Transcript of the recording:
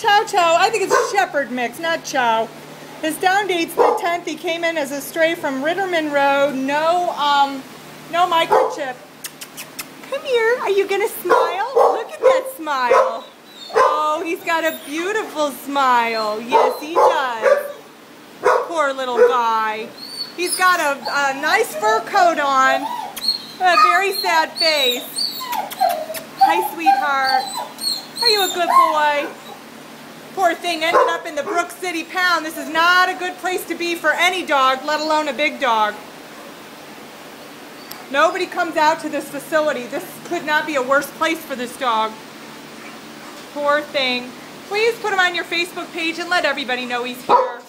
Chow. Chow. I think it's a Shepherd mix, not Chow. His down date's the 10th. He came in as a stray from Ritterman Road. No, um, no microchip. Come here. Are you going to smile? Look at that smile. Oh, he's got a beautiful smile. Yes, he does. Poor little guy. He's got a, a nice fur coat on. A very sad face. Hi, sweetheart. Good boy? Poor thing ended up in the Brook City Pound. This is not a good place to be for any dog, let alone a big dog. Nobody comes out to this facility. This could not be a worse place for this dog. Poor thing. Please put him on your Facebook page and let everybody know he's here.